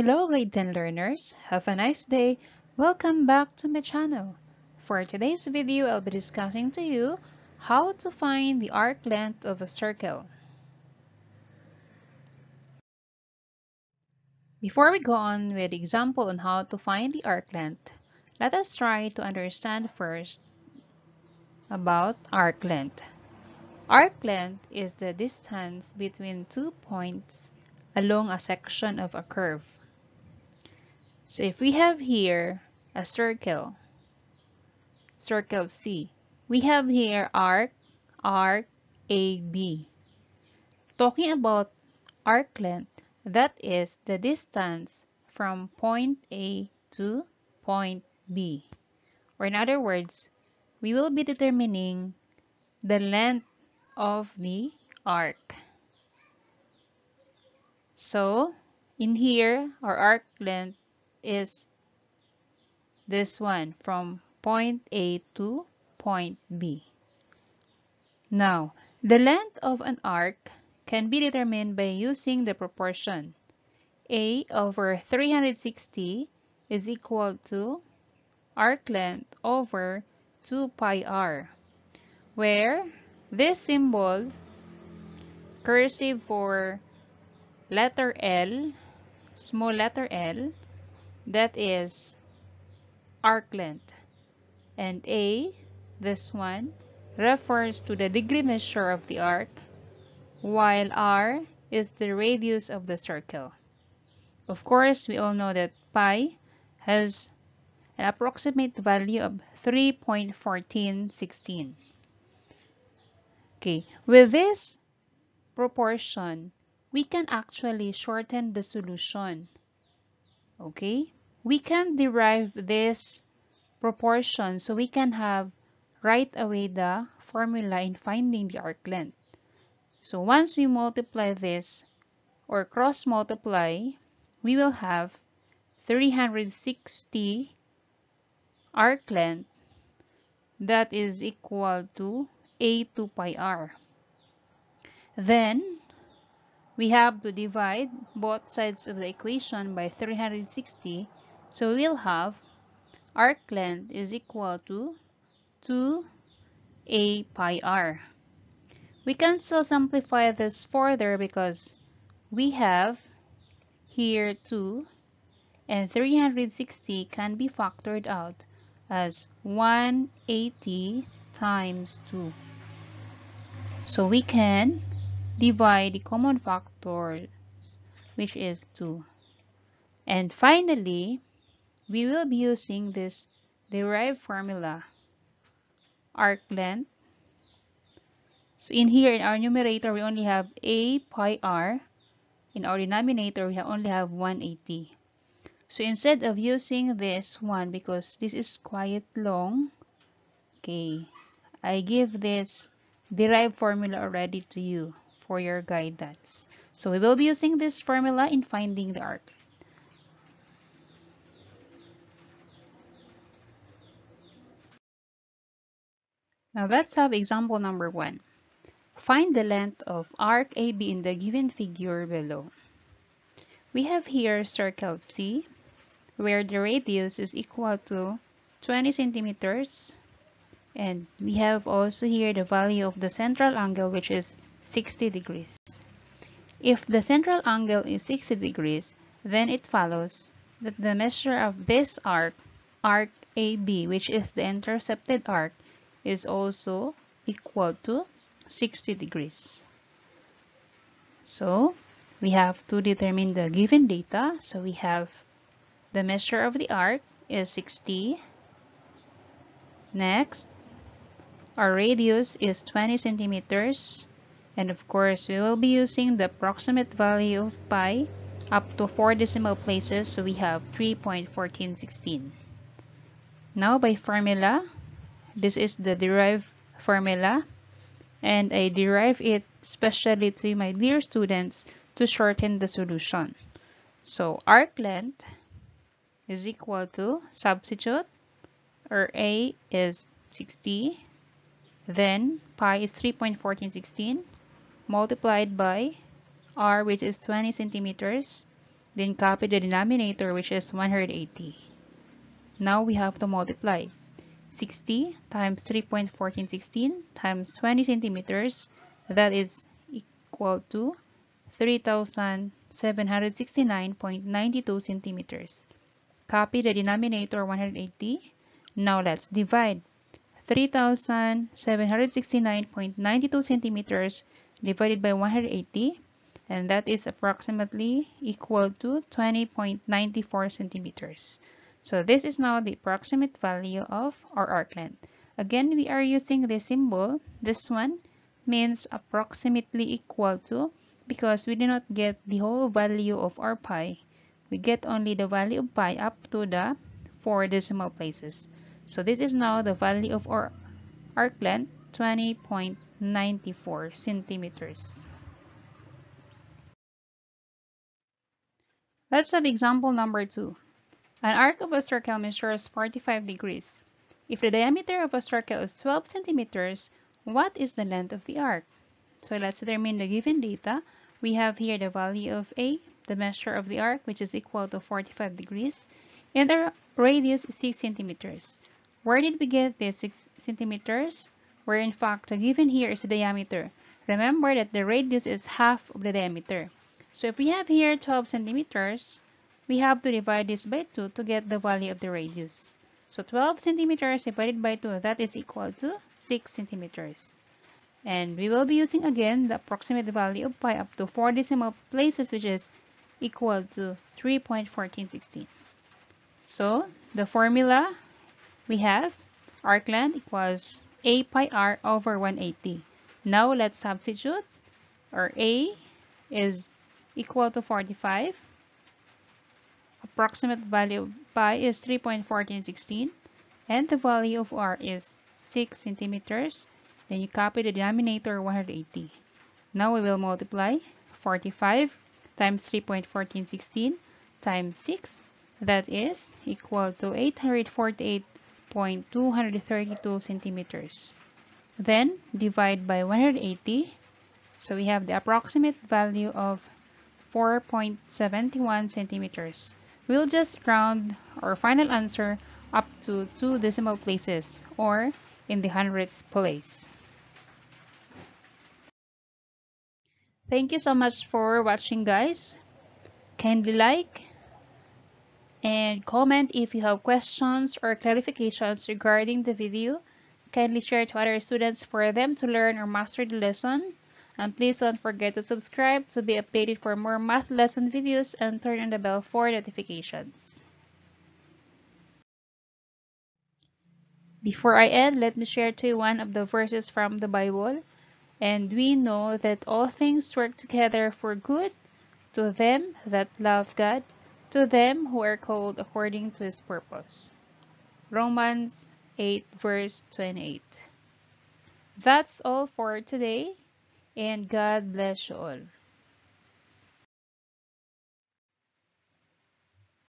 Hello grade 10 learners, have a nice day. Welcome back to my channel. For today's video, I'll be discussing to you how to find the arc length of a circle. Before we go on with the example on how to find the arc length, let us try to understand first about arc length. Arc length is the distance between two points along a section of a curve. So if we have here a circle, circle C, we have here arc, arc AB. Talking about arc length, that is the distance from point A to point B. Or in other words, we will be determining the length of the arc. So, in here, our arc length is this one from point A to point B. Now, the length of an arc can be determined by using the proportion A over 360 is equal to arc length over 2 pi r, where this symbol, cursive for letter L, small letter L, that is arc length. And A, this one, refers to the degree measure of the arc, while R is the radius of the circle. Of course, we all know that pi has an approximate value of 3.1416. Okay, with this proportion, we can actually shorten the solution. Okay, we can derive this proportion so we can have right away the formula in finding the arc length. So once we multiply this or cross multiply, we will have 360 arc length that is equal to a2 pi r. Then we have to divide both sides of the equation by 360. So we'll have arc length is equal to 2a pi r. We can still simplify this further because we have here 2 and 360 can be factored out as 180 times 2. So we can divide the common factor which is 2. And finally, we will be using this derived formula arc length. So in here in our numerator we only have a pi r. In our denominator we only have 180. So instead of using this one because this is quite long, okay, I give this derived formula already to you for your guidance. So we will be using this formula in finding the arc. Now let's have example number one. Find the length of arc AB in the given figure below. We have here circle C, where the radius is equal to 20 centimeters, and we have also here the value of the central angle, which is 60 degrees. If the central angle is 60 degrees, then it follows that the measure of this arc, arc AB, which is the intercepted arc, is also equal to 60 degrees. So, we have to determine the given data. So, we have the measure of the arc is 60. Next, our radius is 20 centimeters. And of course, we will be using the approximate value of pi up to 4 decimal places, so we have 3.1416. Now by formula, this is the derived formula, and I derive it specially to my dear students to shorten the solution. So arc length is equal to substitute, or A is 60, then pi is 3.1416, multiplied by r which is 20 centimeters Then copy the denominator which is 180. Now we have to multiply. 60 times 3.1416 times 20 centimeters that is equal to 3769.92 centimeters. Copy the denominator 180. Now let's divide. 3769.92 centimeters divided by 180 and that is approximately equal to 20.94 centimeters. So this is now the approximate value of our arc length. Again, we are using the symbol. This one means approximately equal to because we do not get the whole value of our pi. We get only the value of pi up to the four decimal places. So this is now the value of our arc length 20.94 centimeters. Let's have example number 2. An arc of a circle measures 45 degrees. If the diameter of a circle is 12 centimeters, what is the length of the arc? So let's determine the given data. We have here the value of A, the measure of the arc, which is equal to 45 degrees, and the radius is 6 centimeters. Where did we get this 6 centimeters? Where in fact, given here is the diameter. Remember that the radius is half of the diameter. So if we have here 12 centimeters, we have to divide this by 2 to get the value of the radius. So 12 centimeters divided by 2, that is equal to 6 centimeters. And we will be using again the approximate value of pi up to 4 decimal places, which is equal to 3.1416. So the formula we have arc length equals a pi r over 180. Now let's substitute. Our a is equal to 45. Approximate value of pi is 3.1416 and the value of r is 6 centimeters. Then you copy the denominator 180. Now we will multiply 45 times 3.1416 times 6 that is equal to 848.232 centimeters. Then divide by 180 so we have the approximate value of 4.71 centimeters. We'll just round our final answer up to two decimal places or in the hundredths place. Thank you so much for watching guys. Kindly like and comment if you have questions or clarifications regarding the video. Kindly share to other students for them to learn or master the lesson. And please don't forget to subscribe to be updated for more math lesson videos and turn on the bell for notifications. Before I end, let me share to you one of the verses from the Bible. And we know that all things work together for good to them that love God, to them who are called according to his purpose. Romans 8 verse 28. That's all for today and God bless you all.